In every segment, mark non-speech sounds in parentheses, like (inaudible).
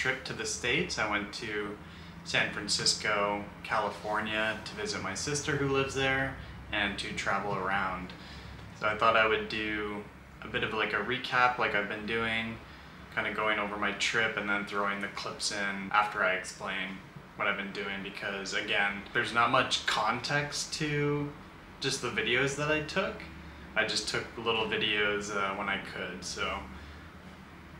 trip to the States. I went to San Francisco, California to visit my sister who lives there and to travel around. So I thought I would do a bit of like a recap like I've been doing, kind of going over my trip and then throwing the clips in after I explain what I've been doing because again, there's not much context to just the videos that I took. I just took little videos uh, when I could, so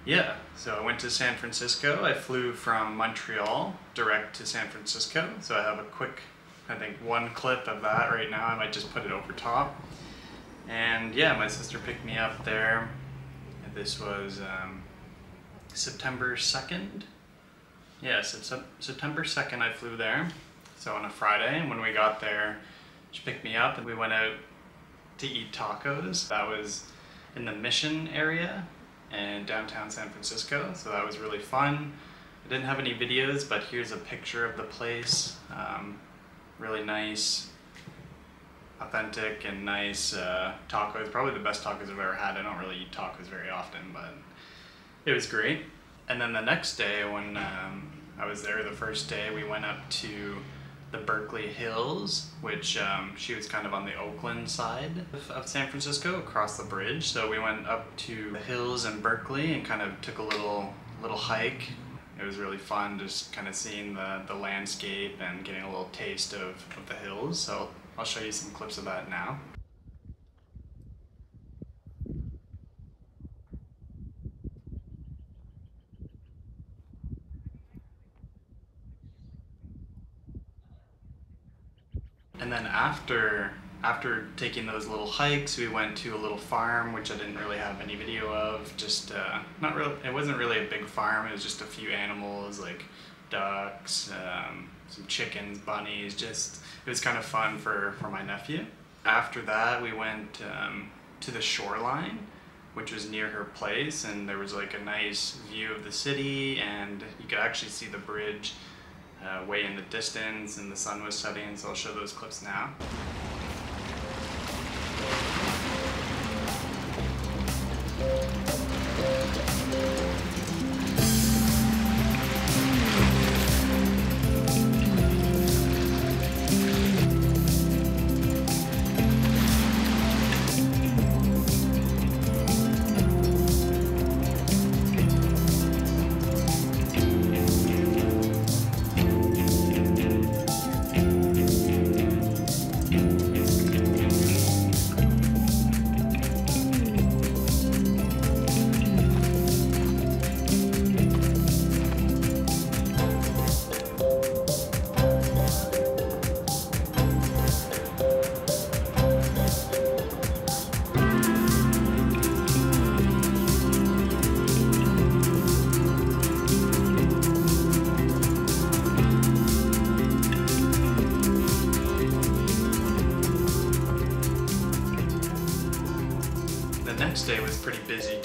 yeah. So I went to San Francisco. I flew from Montreal direct to San Francisco, so I have a quick, I think one clip of that right now. I might just put it over top. And yeah, my sister picked me up there. This was um, September 2nd. Yes, it's September 2nd I flew there. So on a Friday, and when we got there, she picked me up and we went out to eat tacos. That was in the Mission area in downtown San Francisco, so that was really fun. I didn't have any videos, but here's a picture of the place. Um, really nice, authentic and nice uh, tacos. Probably the best tacos I've ever had. I don't really eat tacos very often, but it was great. And then the next day when um, I was there, the first day, we went up to the Berkeley Hills, which um, she was kind of on the Oakland side of, of, San Francisco, across the bridge. So we went up to the hills in Berkeley and kind of took a little little hike. It was really fun just kind of seeing the, the landscape and getting a little taste of, of the hills. So I'll show you some clips of that now. And then after after taking those little hikes, we went to a little farm, which I didn't really have any video of. Just uh, not real. It wasn't really a big farm. It was just a few animals like ducks, um, some chickens, bunnies. Just it was kind of fun for for my nephew. After that, we went um, to the shoreline, which was near her place, and there was like a nice view of the city, and you could actually see the bridge uh, way in the distance and the sun was setting, so I'll show those clips now.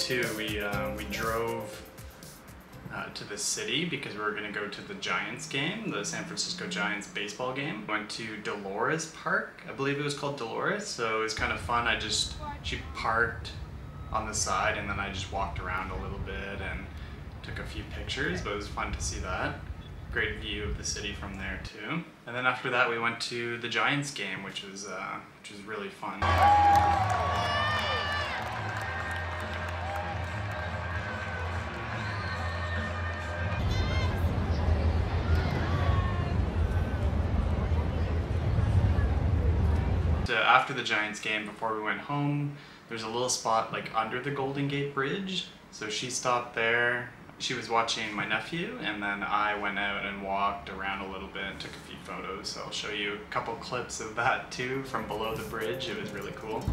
Too. We, uh, we drove uh, to the city because we were going to go to the Giants game, the San Francisco Giants baseball game. Went to Dolores Park, I believe it was called Dolores, so it was kind of fun. I just, she parked on the side and then I just walked around a little bit and took a few pictures, but it was fun to see that. Great view of the city from there too. And then after that we went to the Giants game, which was, uh, which was really fun. After the Giants game, before we went home, there's a little spot like under the Golden Gate Bridge. So she stopped there. She was watching my nephew, and then I went out and walked around a little bit and took a few photos. So I'll show you a couple clips of that too from below the bridge. It was really cool.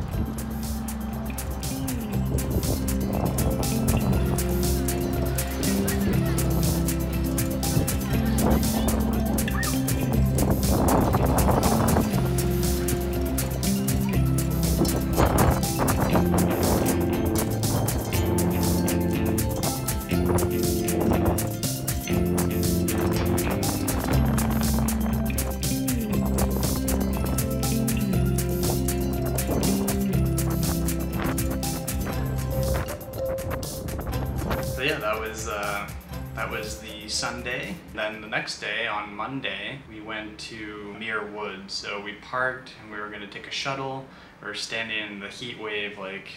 That was the Sunday. Then the next day, on Monday, we went to Muir Woods. So we parked and we were gonna take a shuttle. We were standing in the heat wave like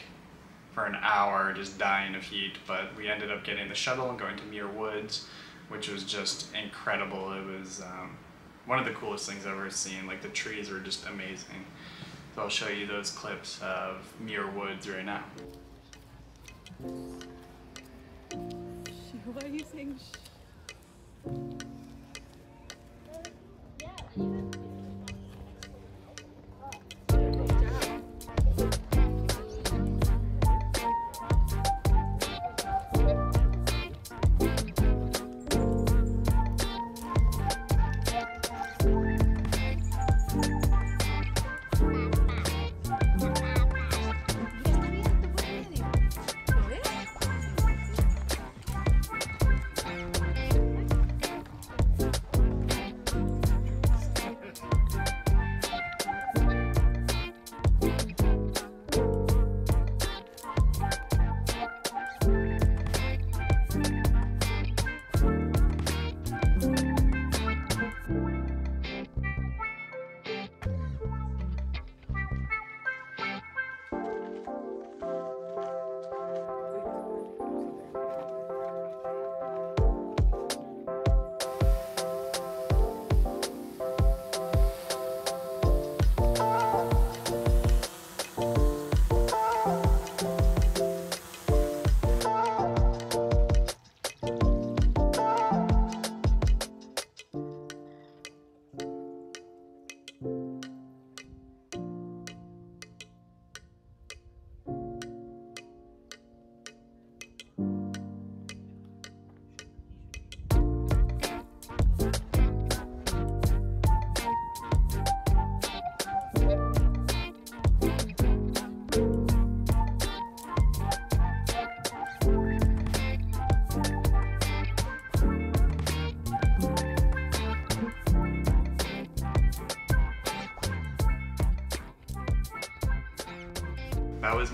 for an hour, just dying of heat. But we ended up getting the shuttle and going to Muir Woods, which was just incredible. It was um, one of the coolest things I've ever seen. Like the trees were just amazing. So I'll show you those clips of Muir Woods right now. (laughs) Why are you saying shh? That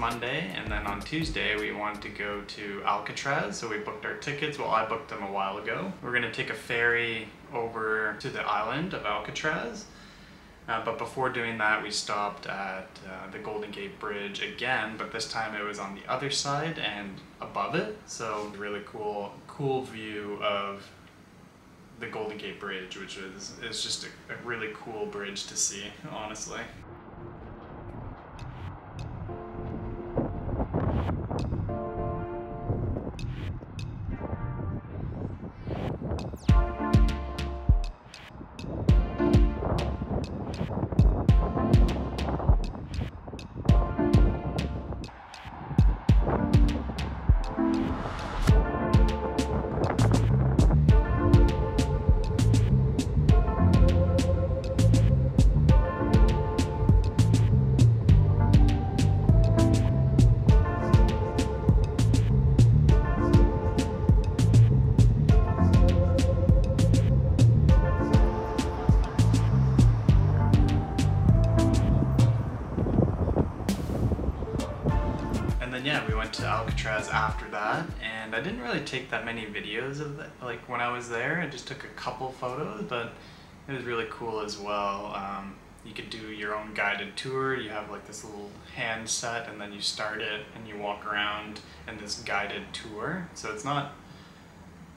Monday, and then on Tuesday we wanted to go to Alcatraz, so we booked our tickets. Well, I booked them a while ago. We're gonna take a ferry over to the island of Alcatraz. Uh, but before doing that, we stopped at uh, the Golden Gate Bridge again, but this time it was on the other side and above it. So really cool, cool view of the Golden Gate Bridge, which is is just a, a really cool bridge to see, honestly. I didn't really take that many videos of that. Like when I was there, I just took a couple photos, but it was really cool as well. Um, you could do your own guided tour. You have like this little hand set, and then you start it, and you walk around in this guided tour. So it's not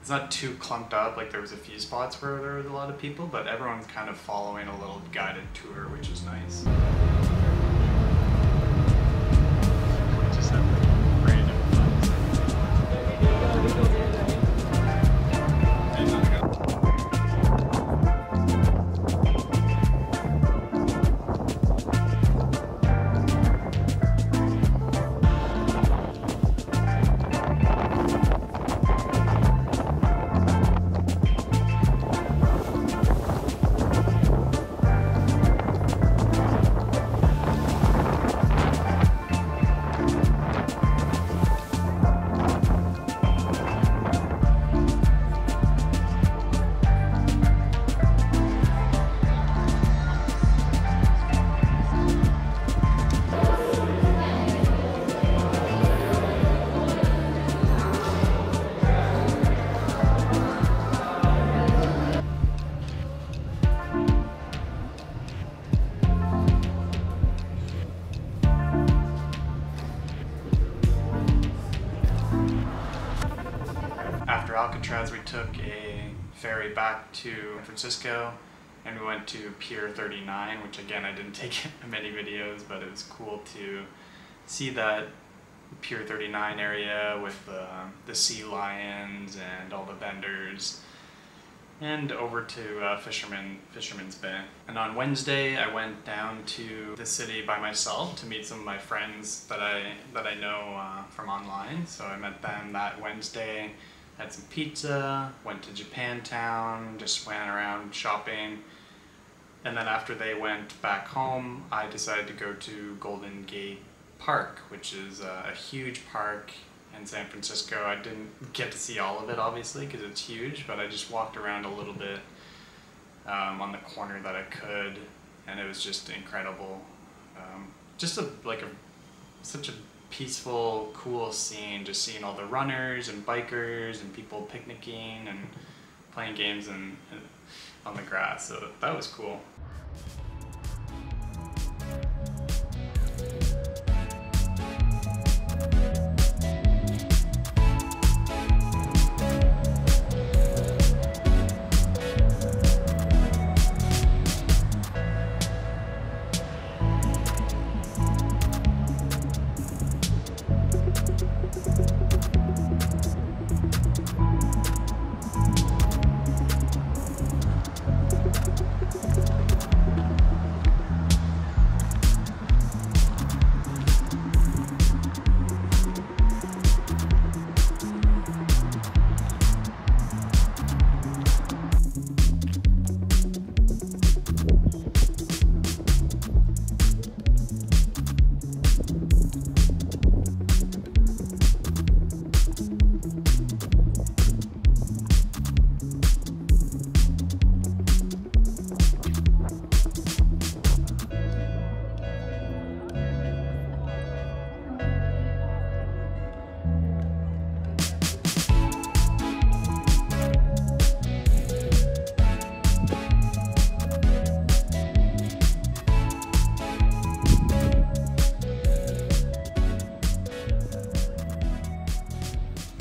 it's not too clumped up. Like there was a few spots where there was a lot of people, but everyone's kind of following a little guided tour, which is nice. Francisco and we went to Pier 39, which again, I didn't (laughs) take many videos, but it was cool to see that Pier 39 area with the, the sea lions and all the vendors and over to uh, Fisherman Fisherman's Bay. And on Wednesday, I went down to the city by myself to meet some of my friends that I that I know uh, from online. So I met them that Wednesday. Had some pizza. Went to Japantown. Just went around shopping. And then after they went back home, I decided to go to Golden Gate Park, which is a, huge park in San Francisco. I didn't get to see all of it, obviously, because it's huge, but I just walked around a little bit um, on the corner that I could, and it was just incredible. Um, just a like a such a peaceful, cool scene. Just seeing all the runners and bikers and people picnicking and playing games and, and on the grass. So that was cool.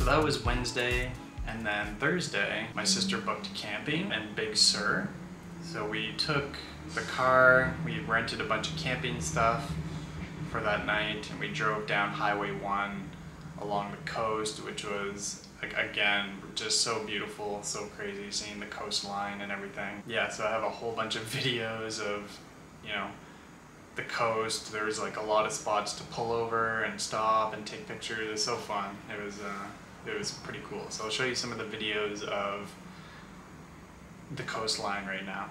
So that was Wednesday, and then Thursday, my sister booked camping in Big Sur. So we took the car, we rented a bunch of camping stuff for that night, and we drove down Highway 1 along the coast, which was, like, again, just so beautiful, so crazy seeing the coastline and everything. Yeah, so I have a whole bunch of (laughs) videos of, you know, the coast. There was like a lot of spots to pull over and stop and take pictures. It was so fun. It was uh, it was pretty cool. So I'll show you some of the videos of the coastline right now.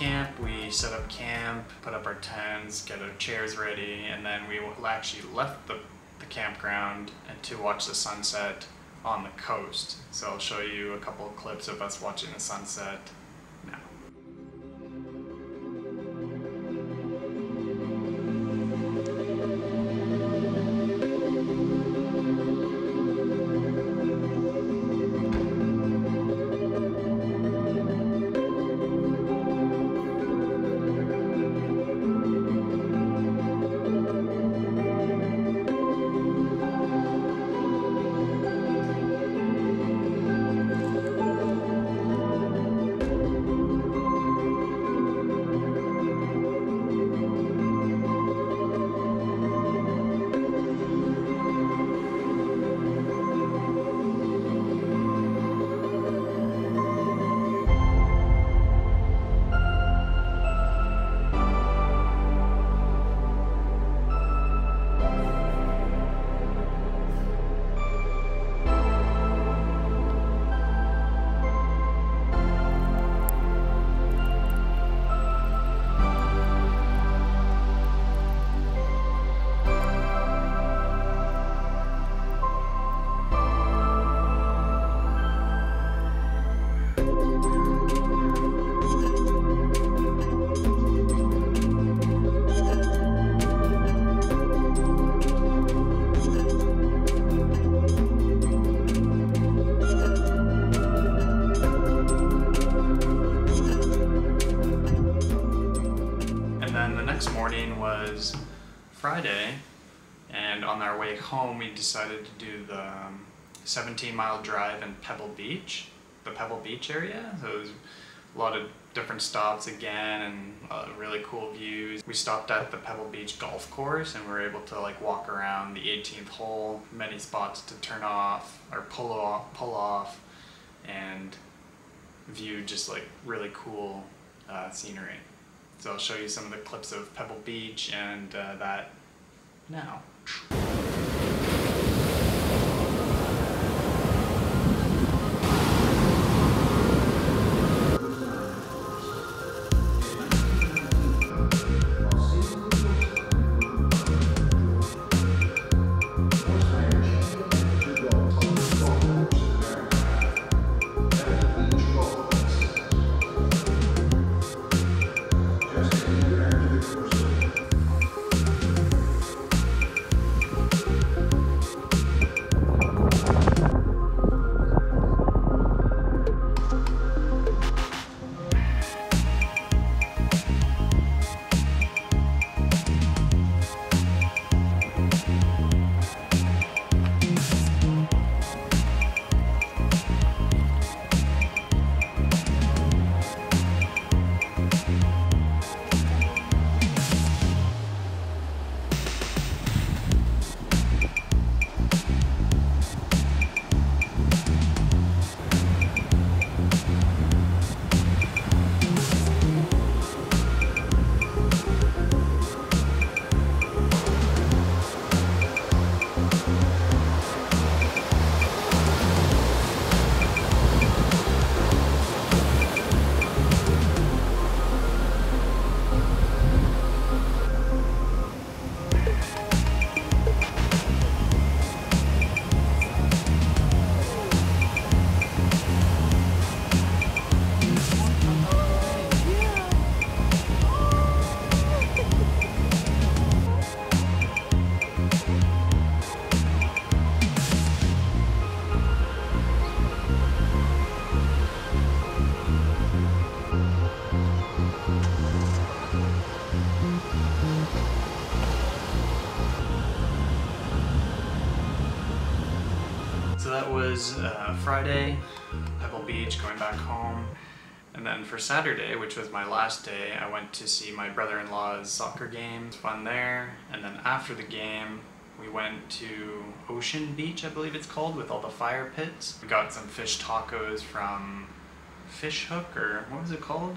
Camp, we set up camp, put up our tents, get our chairs ready, and then we actually left the, the campground and to watch the sunset on the coast. So I'll show you a couple of clips of us watching the sunset decided to do the um, 17 mile drive in Pebble Beach, the Pebble Beach area. So it was a lot of different stops again and uh, really cool views. We stopped at the Pebble Beach golf course and we were able to like walk around the 18th hole, many spots to turn off or pull off, pull off, and view just like really cool uh, scenery. So I'll show you some of the clips of Pebble Beach and uh, that now. Friday, Pebble Beach, going back home. And then for Saturday, which was my last day, I went to see my brother-in-law's soccer game. Fun there. And then after the game, we went to Ocean Beach, I believe it's called, with all the fire pits. We got some fish tacos from Fish Hook, or what was it called?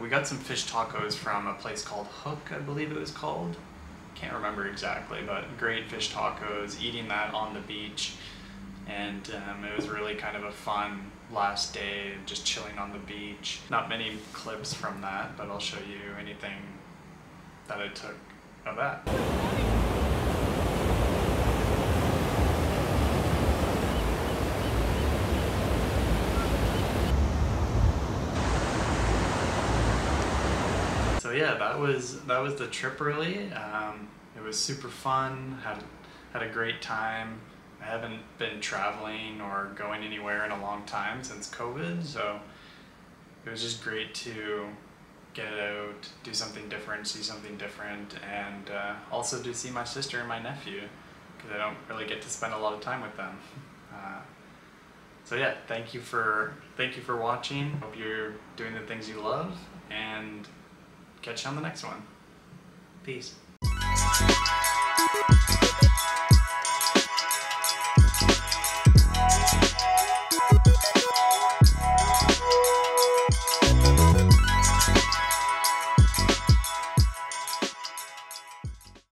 We got some fish tacos from a place called Hook, I believe it was called. Can't remember exactly, but great fish tacos, eating that on the beach. And um, it was really kind of a fun last day, just chilling on the beach. Not many clips from that, but I'll show you anything that I took of that. So yeah, that was that was the trip really. Um, it was super fun. Had had a great time. I haven't been traveling or going anywhere in a long time since COVID, so it was just great to get out, do something different, see something different, and uh, also to see my sister and my nephew because I don't really get to spend a lot of time with them. Uh, so yeah, thank you for thank you for watching. Hope you're doing the things you love, and catch you on the next one. Peace.